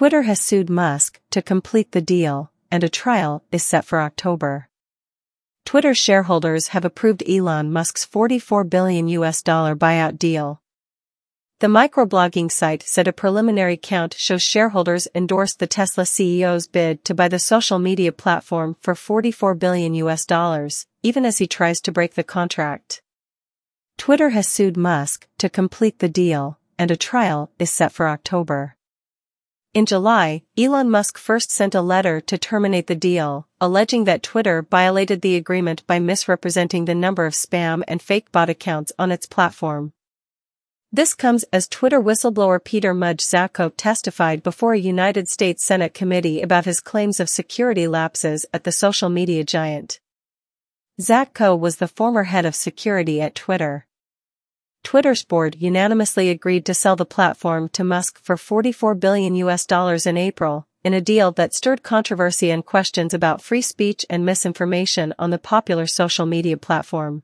Twitter has sued Musk to complete the deal, and a trial is set for October. Twitter shareholders have approved Elon Musk's 44 billion US dollar buyout deal. The microblogging site said a preliminary count shows shareholders endorsed the Tesla CEO's bid to buy the social media platform for 44 billion US dollars, even as he tries to break the contract. Twitter has sued Musk to complete the deal, and a trial is set for October. In July, Elon Musk first sent a letter to terminate the deal, alleging that Twitter violated the agreement by misrepresenting the number of spam and fake bot accounts on its platform. This comes as Twitter whistleblower Peter Mudge Zatko testified before a United States Senate committee about his claims of security lapses at the social media giant. Zatko was the former head of security at Twitter. Twitter's board unanimously agreed to sell the platform to Musk for 44 billion US dollars in April, in a deal that stirred controversy and questions about free speech and misinformation on the popular social media platform.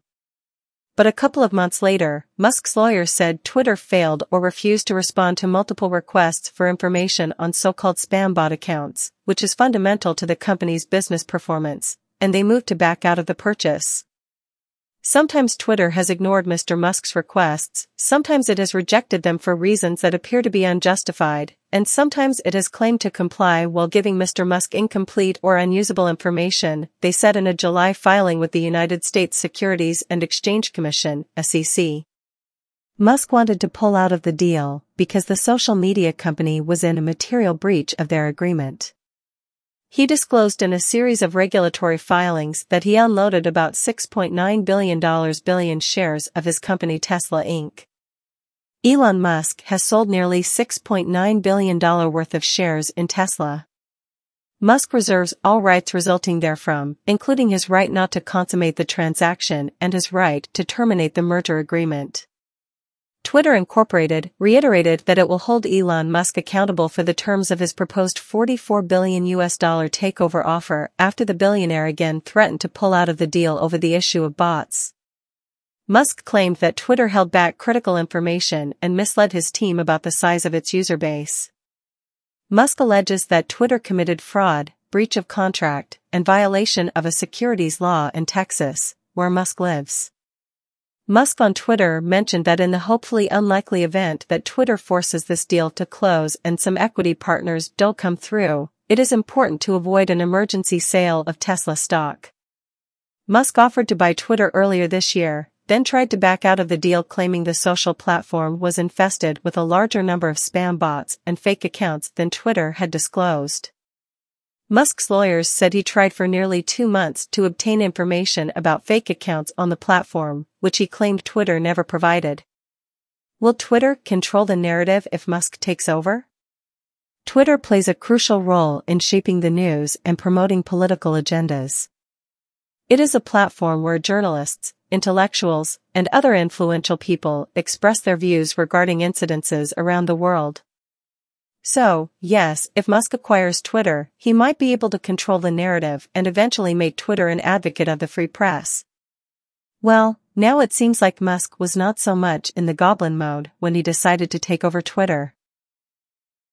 But a couple of months later, Musk's lawyers said Twitter failed or refused to respond to multiple requests for information on so-called spam bot accounts, which is fundamental to the company's business performance, and they moved to back out of the purchase. Sometimes Twitter has ignored Mr. Musk's requests, sometimes it has rejected them for reasons that appear to be unjustified, and sometimes it has claimed to comply while giving Mr. Musk incomplete or unusable information, they said in a July filing with the United States Securities and Exchange Commission, SEC. Musk wanted to pull out of the deal because the social media company was in a material breach of their agreement. He disclosed in a series of regulatory filings that he unloaded about $6.9 billion billion shares of his company Tesla Inc. Elon Musk has sold nearly $6.9 billion worth of shares in Tesla. Musk reserves all rights resulting therefrom, including his right not to consummate the transaction and his right to terminate the merger agreement. Twitter Incorporated reiterated that it will hold Elon Musk accountable for the terms of his proposed 44 billion US dollar takeover offer after the billionaire again threatened to pull out of the deal over the issue of bots. Musk claimed that Twitter held back critical information and misled his team about the size of its user base. Musk alleges that Twitter committed fraud, breach of contract, and violation of a securities law in Texas, where Musk lives. Musk on Twitter mentioned that in the hopefully unlikely event that Twitter forces this deal to close and some equity partners don't come through, it is important to avoid an emergency sale of Tesla stock. Musk offered to buy Twitter earlier this year, then tried to back out of the deal claiming the social platform was infested with a larger number of spam bots and fake accounts than Twitter had disclosed. Musk's lawyers said he tried for nearly two months to obtain information about fake accounts on the platform, which he claimed Twitter never provided. Will Twitter control the narrative if Musk takes over? Twitter plays a crucial role in shaping the news and promoting political agendas. It is a platform where journalists, intellectuals, and other influential people express their views regarding incidences around the world. So, yes, if Musk acquires Twitter, he might be able to control the narrative and eventually make Twitter an advocate of the free press. Well, now it seems like Musk was not so much in the goblin mode when he decided to take over Twitter.